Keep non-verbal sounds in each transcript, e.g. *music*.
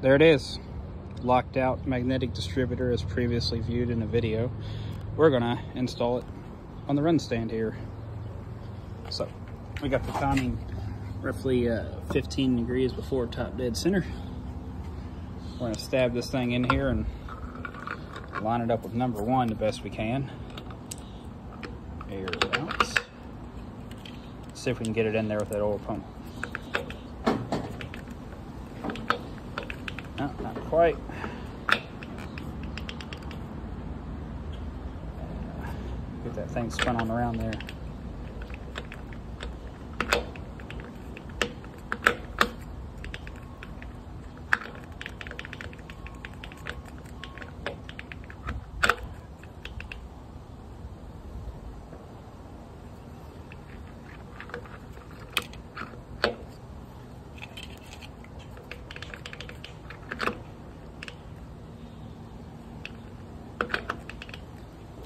there it is. Locked out magnetic distributor as previously viewed in a video. We're gonna install it on the run stand here. So we got the timing roughly uh, 15 degrees before top dead center. We're gonna stab this thing in here and line it up with number one the best we can. Air bounce. See if we can get it in there with that oil pump. No, not quite. Get that thing spun on around there.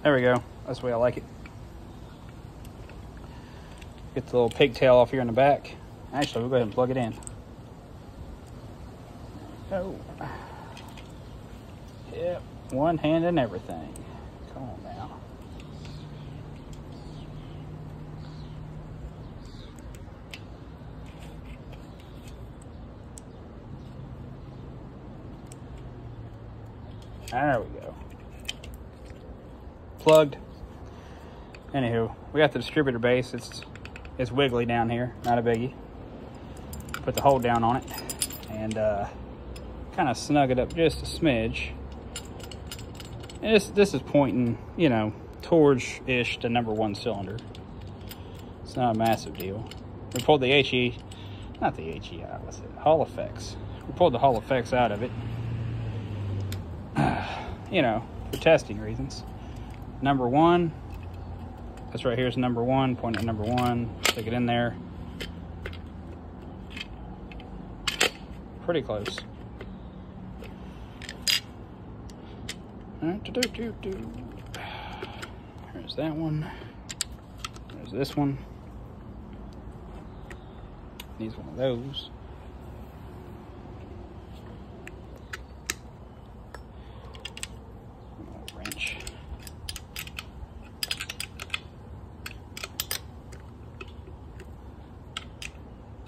There we go. That's the way I like it. Get the little pigtail off here in the back. Actually, we'll go ahead and plug it in. Oh. Yep, one hand and everything. Come on now. There we go plugged. Anywho, we got the distributor base. It's it's wiggly down here, not a biggie. Put the hold down on it and uh, kind of snug it up just a smidge. And this, this is pointing, you know, towards-ish the number one cylinder. It's not a massive deal. We pulled the HE, not the HE, what's it, Hall effects. We pulled the Hall effects out of it. *sighs* you know, for testing reasons number one. This right here is number one. Point at number one. Stick it in there. Pretty close. There's that one. There's this one. Needs one of those.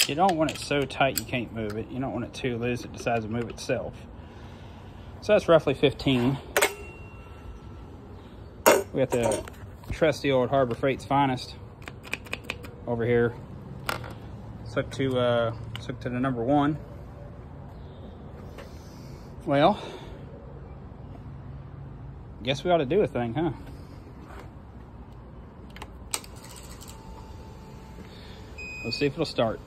You don't want it so tight you can't move it. You don't want it too loose it decides to move itself. So that's roughly 15. We got the trusty old Harbor Freight's finest over here. Stuck to uh, stuck to the number one. Well, guess we ought to do a thing, huh? Let's see if it'll start.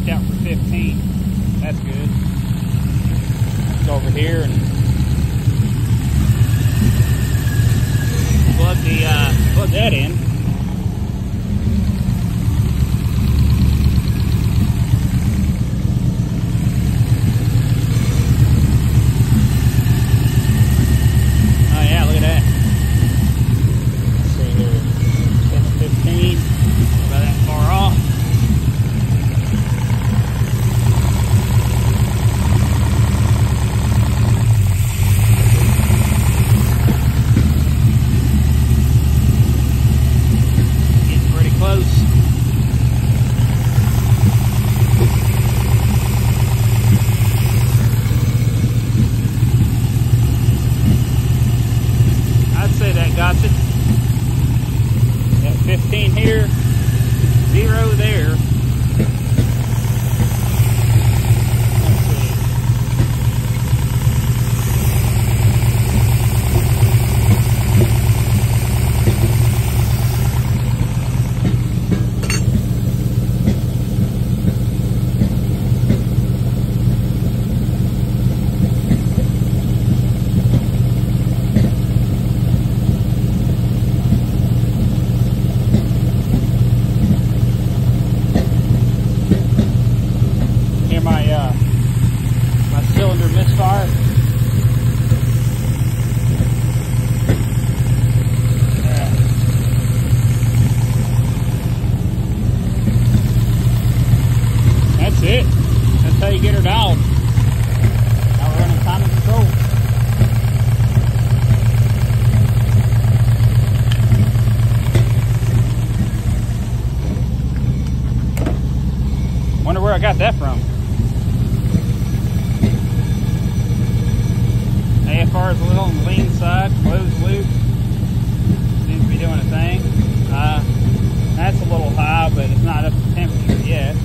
Locked out for 15. That's good. Go over here and plug the uh, plug that in. Misfire. Yeah. That's it. That's how you get her down. Now we're running time and control. Wonder where I got that from. AFR is a little on the lean side, closed loop. Seems to be doing a thing. Uh, that's a little high, but it's not up to temperature yet.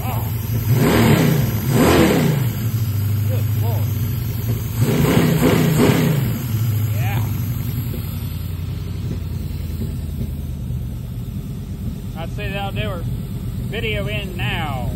Oh. Good lord. Yeah. Do her. Video in now.